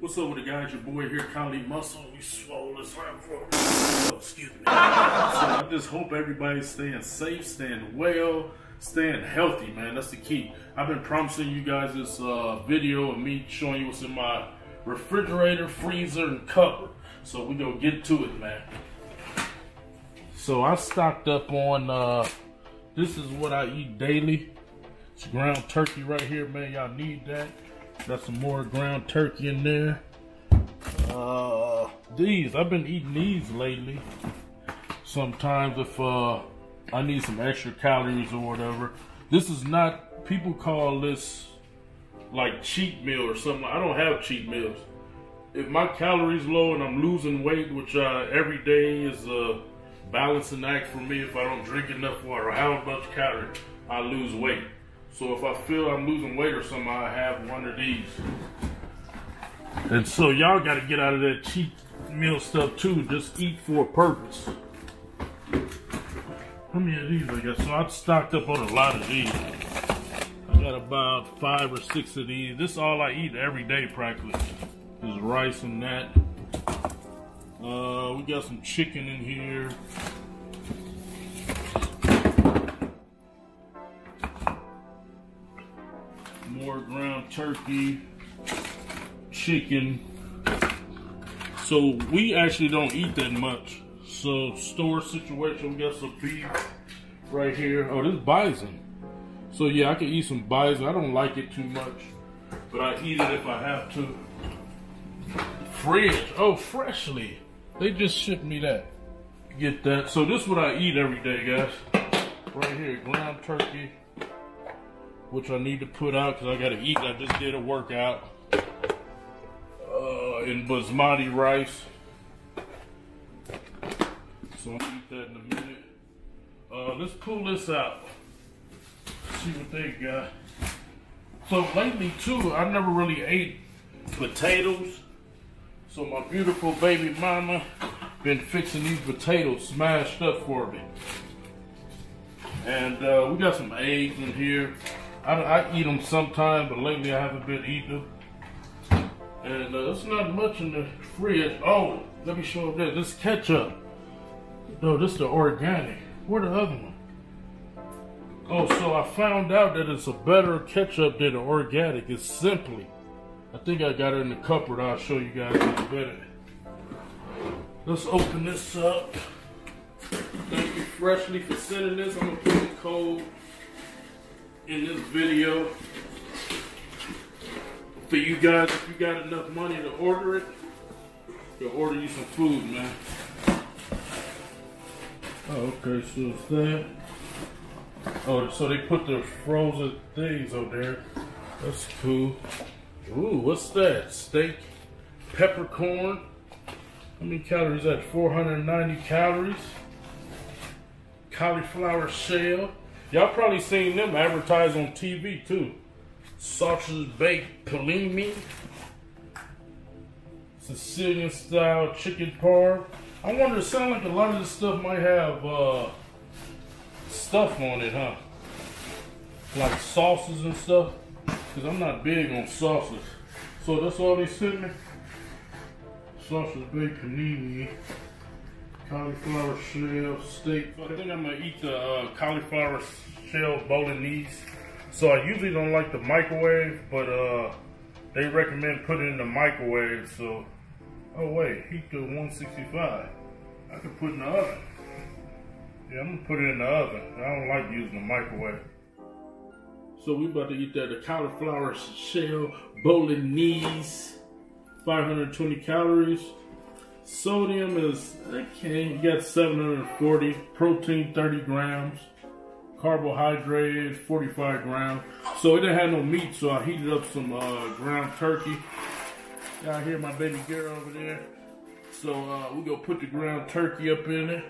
What's up with the guys? Your boy here, Kali Muscle. We swole as oh, excuse me. so I just hope everybody's staying safe, staying well, staying healthy, man. That's the key. I've been promising you guys this uh, video of me showing you what's in my refrigerator, freezer, and cupboard. So we gonna get to it, man. So I stocked up on, uh, this is what I eat daily. It's ground turkey right here, man. Y'all need that. Got some more ground turkey in there. Uh, these, I've been eating these lately. Sometimes if uh, I need some extra calories or whatever. This is not, people call this like cheat meal or something. I don't have cheat meals. If my calories low and I'm losing weight, which uh, every day is a balancing act for me. If I don't drink enough water or have a bunch of calories, I lose weight. So if I feel I'm losing weight or something, I have one of these. And so y'all got to get out of that cheap meal stuff too. Just eat for a purpose. How many of these I got? So I've stocked up on a lot of these. I got about five or six of these. This is all I eat every day practically. Is rice and that. Uh, we got some chicken in here. Turkey, chicken. So we actually don't eat that much. So store situation, we got some beef right here. Oh, this bison. So yeah, I can eat some bison. I don't like it too much, but I eat it if I have to. Fridge. Oh, freshly. They just shipped me that. Get that. So this is what I eat every day, guys. Right here, ground turkey which I need to put out because I got to eat. I just did a workout uh, in basmati rice. So I'll eat that in a minute. Uh, let's pull this out. See what they got. So lately too, I never really ate potatoes. So my beautiful baby mama been fixing these potatoes smashed up for me. And uh, we got some eggs in here. I, I eat them sometimes, but lately I haven't been eating them. And uh, there's not much in the fridge. Oh, let me show you this. This ketchup. No, this is the organic. Where the other one? Oh, so I found out that it's a better ketchup than the organic. It's simply. I think I got it in the cupboard. I'll show you guys in a minute. Let's open this up. Thank you, Freshly, for sending this. I'm going to put the code in this video for you guys if you got enough money to order it to order you some food man. Oh, okay so it's that oh so they put the frozen things on there. That's cool. Ooh, what's that? Steak peppercorn. How many calories is that? 490 calories. Cauliflower shell Y'all probably seen them advertised on TV too. Sausage baked polimi. Sicilian style chicken parm. I wonder, it sounds like a lot of this stuff might have uh, stuff on it, huh? Like sauces and stuff. Because I'm not big on sauces. So that's all they sent me. Sausage baked panini cauliflower shell steak. I think I'm gonna eat the uh, cauliflower shell bolognese. So I usually don't like the microwave, but uh, they recommend putting it in the microwave. So, oh wait, heat to 165. I could put in the oven. Yeah, I'm gonna put it in the oven. I don't like using the microwave. So we about to eat that the cauliflower shell bolognese, 520 calories. Sodium is, okay, you got 740. Protein, 30 grams. Carbohydrates, 45 grams. So it didn't have no meat, so I heated up some uh, ground turkey. Y'all hear my baby girl over there? So uh, we gonna put the ground turkey up in it.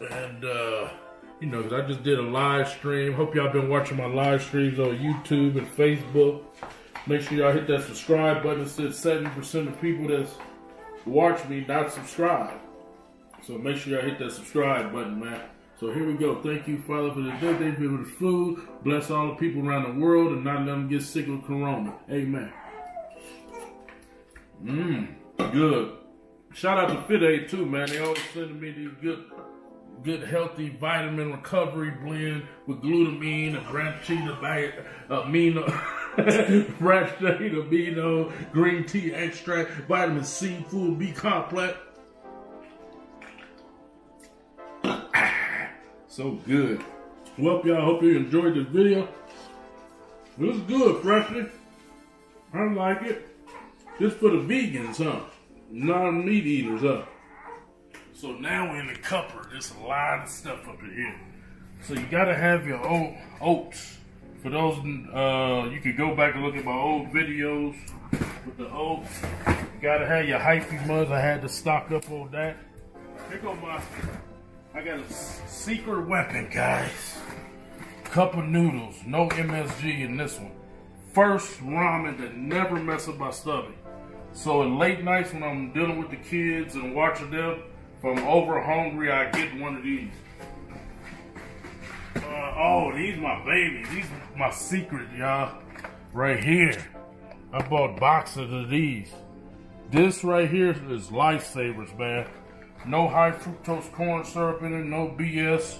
And, uh, you know, I just did a live stream. Hope y'all been watching my live streams on YouTube and Facebook. Make sure y'all hit that subscribe button. It says 70% of people that watch me not subscribe. So make sure y'all hit that subscribe button, man. So here we go. Thank you, Father, for the day. Thank you for the food. Bless all the people around the world and not let them get sick with corona. Amen. Mmm, good. Shout out to Fit Aid too, man. They always sending me these good, good healthy vitamin recovery blend with glutamine and branched uh, amino, branched amino, green tea extract, vitamin C, food B complex. so good. Well, y'all, hope you enjoyed this video. It was good, freshly. I like it. This for the vegans, huh? Non-meat eaters, huh? So now we're in the cupper. There's a lot of stuff up in here. So you gotta have your own oats. For those, uh, you could go back and look at my old videos with the oats. You gotta have your hyphy muds. I had to stock up on that. Here go my, I got a secret weapon, guys. Cup of noodles, no MSG in this one. First ramen that never mess up my stomach. So in late nights when I'm dealing with the kids and watching them, if I'm over hungry, I get one of these. Oh, these my babies. These my secret, y'all. Right here. I bought boxes of these. This right here is lifesavers, man. No high fructose corn syrup in it, no BS.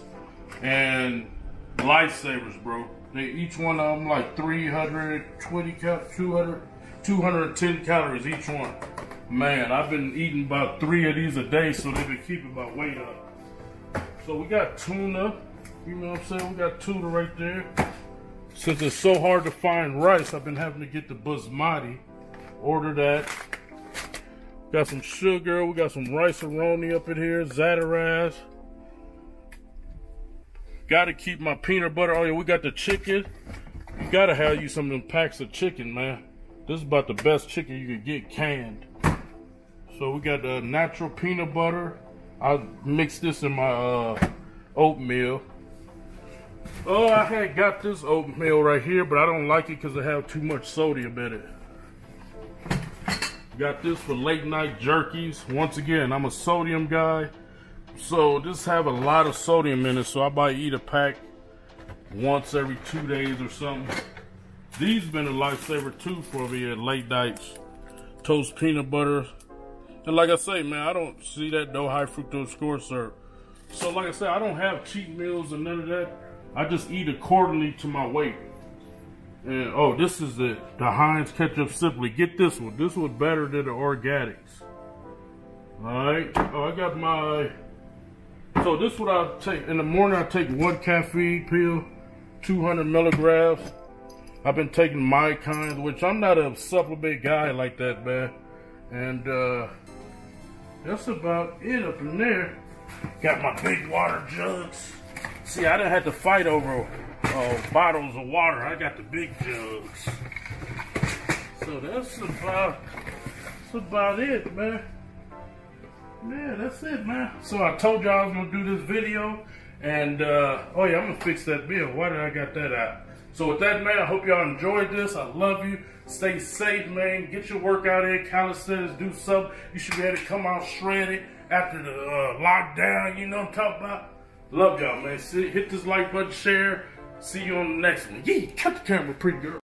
And lifesavers, bro. They each one of them like 320 cal 200 210 calories each one. Man, I've been eating about three of these a day, so they've been keeping my weight up. So we got tuna. You know what I'm saying? We got tuna right there. Since it's so hard to find rice, I've been having to get the basmati. Order that. Got some sugar. We got some Rice-A-Roni up in here. Zatarain's. Got to keep my peanut butter. Oh, yeah, we got the chicken. You got to have you some of them packs of chicken, man. This is about the best chicken you could get canned. So we got the natural peanut butter. I mixed this in my uh, oatmeal. Oh, I had got this oatmeal right here, but I don't like it because it have too much sodium in it. Got this for late night jerkies. Once again, I'm a sodium guy. So this have a lot of sodium in it, so I might eat a pack once every two days or something. These been a lifesaver too for me at late nights. Toast peanut butter. And like I say, man, I don't see that no high fructose corn syrup. So like I said, I don't have cheat meals and none of that. I just eat accordingly to my weight. And oh, this is the, the Heinz Ketchup Simply. Get this one. This one better than the organics. Alright. Oh, I got my... So this what I take. In the morning, I take one caffeine pill, 200 milligrams. I've been taking my kind, which I'm not a supplement guy like that, man. And uh, that's about it up in there. Got my big water jugs. See, I didn't have to fight over uh, bottles of water. I got the big jugs. So that's about that's about it, man. Yeah, that's it, man. So I told y'all I was gonna do this video, and uh, oh yeah, I'm gonna fix that bill. Why did I got that out? So with that, man, I hope y'all enjoyed this. I love you. Stay safe, man. Get your workout in. Calisthenics, do something. You should be able to come out shredded after the uh, lockdown. You know what I'm talking about? Love y'all, man. See, hit this like button, share. See you on the next one. Yeah, cut the camera, pretty girl.